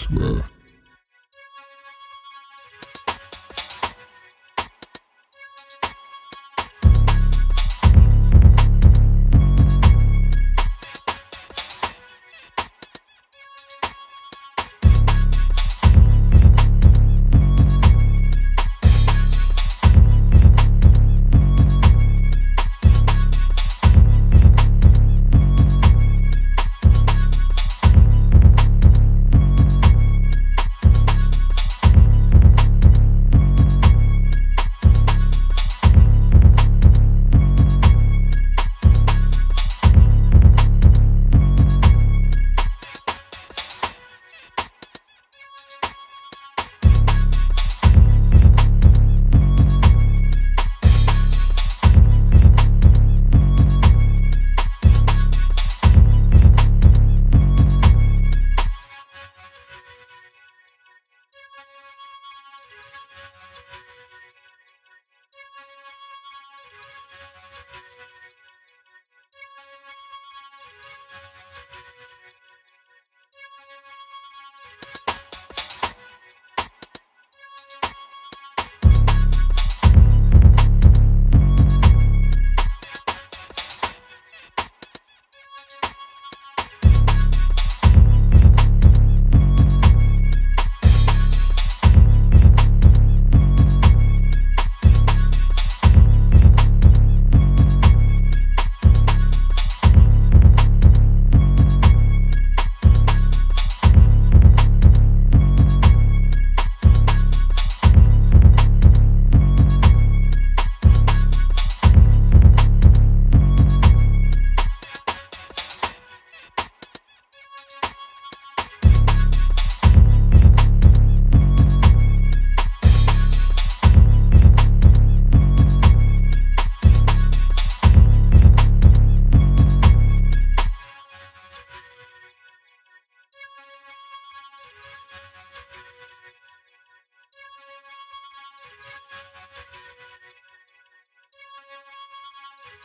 Swear. Thank you.